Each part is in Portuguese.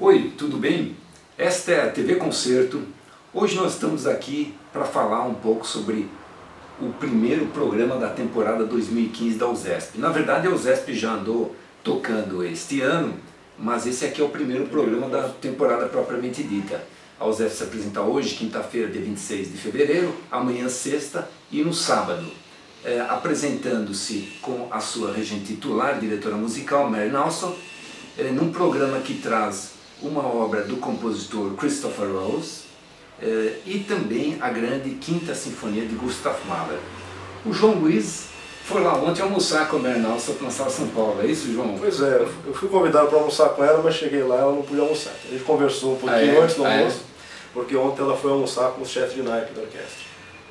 Oi, tudo bem? Esta é a TV Concerto. Hoje nós estamos aqui para falar um pouco sobre o primeiro programa da temporada 2015 da USESP. Na verdade a USESP já andou tocando este ano, mas esse aqui é o primeiro programa da temporada propriamente dita. A USESP se apresenta hoje, quinta-feira, dia 26 de fevereiro, amanhã, sexta e no sábado. É, apresentando-se com a sua regente titular, diretora musical, Mary Nelson, é, num programa que traz uma obra do compositor Christopher Rose é, e também a grande Quinta Sinfonia de Gustav Mahler. O João Luiz foi lá ontem almoçar com a Mary Nelson na Sala São Paulo, é isso, João? Pois é, eu fui convidado para almoçar com ela, mas cheguei lá e ela não podia almoçar. A gente conversou um pouquinho ah, é? antes do almoço, ah, é? porque ontem ela foi almoçar com o chefe de naipe da orquestra.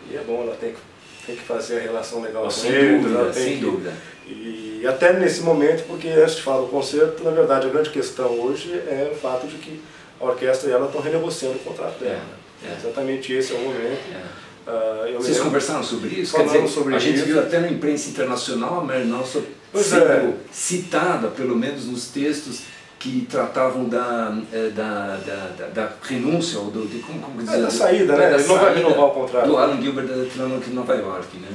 E é bom, ela tem que tem que fazer a relação legal com sem ele. Dúvida, sem que, dúvida. E até nesse momento, porque antes de falar do concerto, na verdade a grande questão hoje é o fato de que a orquestra e ela estão renegociando o contrato dela. É, é. Exatamente esse é o momento. É. Uh, Vocês conversaram sobre isso? Quer dizer, sobre a gente viu até na imprensa internacional a Mary Nelson sendo é. citada, pelo menos nos textos, que tratavam da, eh, da, da, da, renúncia, ou do, de, como, como dizer, é, da saída, né? Ele não vai renovar o contrato. Do Alan Gilbert da Filarmônica de Nova York, né?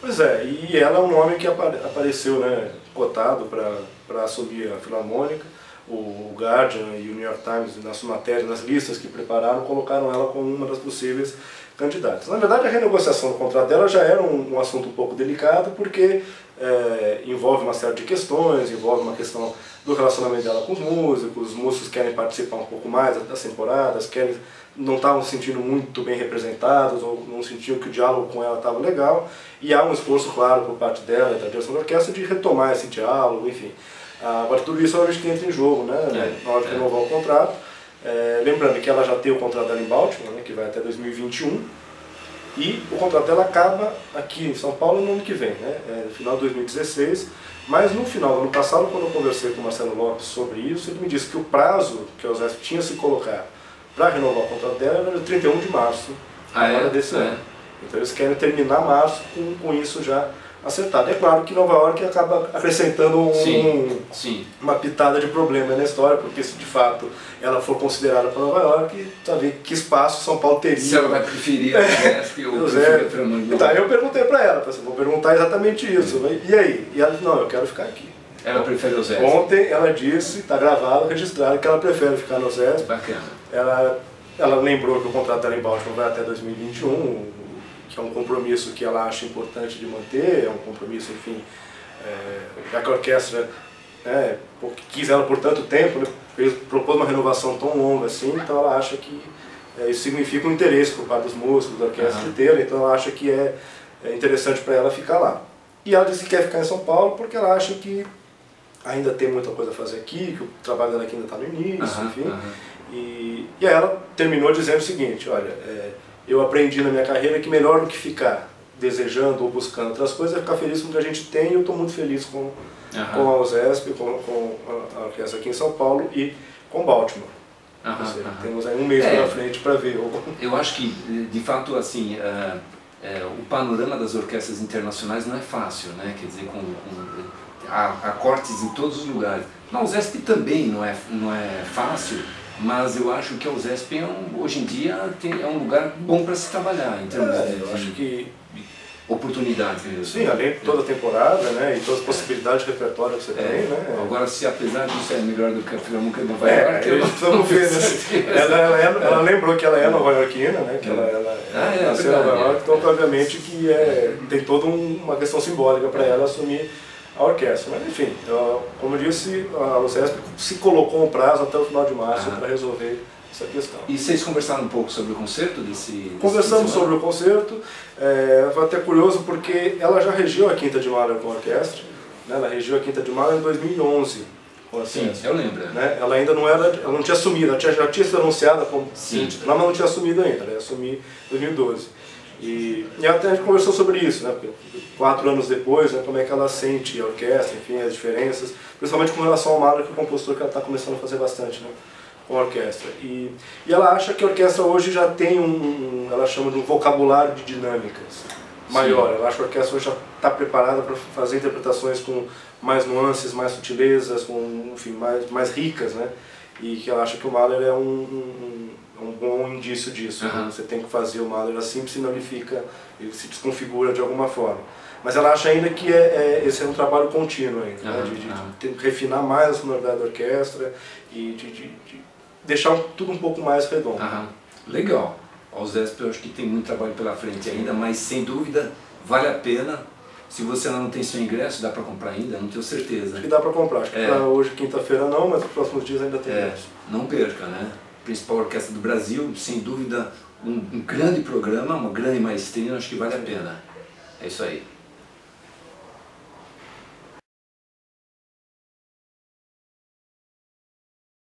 Pois é, e ela é um nome que apareceu né, cotado para assumir a Filarmônica. O Guardian e o New York Times, nas matérias, nas listas que prepararam, colocaram ela como uma das possíveis Na verdade, a renegociação do contrato dela já era um, um assunto um pouco delicado, porque é, envolve uma série de questões, envolve uma questão do relacionamento dela com os músicos, os músicos querem participar um pouco mais das temporadas, querem, não estavam se sentindo muito bem representados, ou não sentiam que o diálogo com ela estava legal, e há um esforço, claro, por parte dela e da direção da orquestra de retomar esse diálogo, enfim. Agora, tudo isso é que entra em jogo, né, é, na hora de é. renovar o contrato. É, lembrando que ela já tem o contrato dela em Baltimore, né, que vai até 2021, e o contrato dela acaba aqui em São Paulo no ano que vem, né, é, no final de 2016. Mas no final do ano passado, quando eu conversei com o Marcelo Lopes sobre isso, ele me disse que o prazo que a OSESP tinha se colocar para renovar o contrato dela era 31 de março, ah, agora é? desse é. ano. Então eles querem terminar março com, com isso já acertado. É claro que Nova York acaba acrescentando um, sim, sim. uma pitada de problema na história, porque se de fato ela for considerada para Nova York, sabe que espaço São Paulo teria. Se ela vai preferir a USP ou preferir a Então eu perguntei para ela, assim, vou perguntar exatamente isso. E aí? E ela disse, não, eu quero ficar aqui. Ela prefere o Zé. Ontem ela disse, está gravado, registrado, que ela prefere ficar no Zé. Bacana. Ela, ela lembrou que o contrato dela em Baltimore vai até 2021, que é um compromisso que ela acha importante de manter, é um compromisso, enfim, é, já que a orquestra né, quis ela por tanto tempo, né, fez, propôs uma renovação tão longa assim, então ela acha que é, isso significa um interesse por parte dos músicos, da orquestra uhum. inteira, então ela acha que é, é interessante para ela ficar lá. E ela disse que quer ficar em São Paulo porque ela acha que ainda tem muita coisa a fazer aqui, que o trabalho dela aqui ainda está no início, uhum, enfim. Uhum. E, e aí ela terminou dizendo o seguinte, olha, é, eu aprendi na minha carreira que melhor do que ficar desejando ou buscando outras coisas é ficar feliz com o que a gente tem e eu estou muito feliz com, uhum. com a USESP, com, com a orquestra aqui em São Paulo e com Baltimore. Uhum, seja, uhum. Temos aí um mês é, pela frente para ver. Eu acho que, de fato, assim, uh, uh, o panorama das orquestras internacionais não é fácil, né? Quer dizer, com, com há, há, cortes em todos os lugares. Na USESP também não é, não é fácil, mas eu acho que a USESP é um, hoje em dia tem, é um lugar bom para se trabalhar em termos é, de, eu acho que oportunidades mesmo. Sim, além de toda a temporada, né, e todas as possibilidades de repertório que você é. tem, né. Agora, se apesar disso é melhor do que a Filarmônica de Nova é, York, eu estamos vendo. ela, ela, é, ela lembrou que ela é nova-iorquina, né, que ela, ela ah, é, nasceu em Nova York, então obviamente que é, tem toda uma questão simbólica para ela assumir a orquestra. Mas enfim, como eu disse, a UCESP se colocou um prazo até o final de março para resolver essa questão. E vocês conversaram um pouco sobre o concerto desse... Conversamos sobre o concerto, é, foi até curioso porque ela já regiu a Quinta de Mahler com a orquestra, né? ela regiu a Quinta de Mahler em 2011. Sim, eu lembro. Né? Ela ainda não era, ela não tinha assumido, ela tinha, já tinha sido anunciada como Sim. mas não tinha assumido ainda, ela ia assumir em 2012. E, e até a gente conversou sobre isso, né? Porque quatro anos depois, né, como é que ela sente a orquestra, enfim, as diferenças, principalmente com relação ao Mahler, que é o compositor que ela está começando a fazer bastante né, com a orquestra. E, e ela acha que a orquestra hoje já tem um, ela chama de um vocabulário de dinâmicas maior. Sim. Ela acha que a orquestra hoje já está preparada para fazer interpretações com mais nuances, mais sutilezas, com, enfim, mais, mais ricas, né? e que ela acha que o Mahler é um, um, um bom indício disso. Uhum. Né? Você tem que fazer o Mahler assim, senão ele fica, ele se desconfigura de alguma forma. Mas ela acha ainda que é, é esse é um trabalho contínuo ainda, né? Uhum, de, de, uhum. de ter- refinar mais a sonoridade da orquestra e de, de- de deixar tudo um pouco mais redondo. Aham. Legal. A USESP eu acho que tem muito trabalho pela frente ainda, mas sem dúvida vale a pena. Se você não tem seu ingresso, dá para comprar ainda, não tenho certeza. Acho que dá para comprar. Acho que É. hoje, quinta-feira, não, mas nos próximos dias ainda tem. É, não perca, né? Principal orquestra do Brasil, sem dúvida, um, um grande programa, uma grande maestria, acho que vale a pena. É isso aí.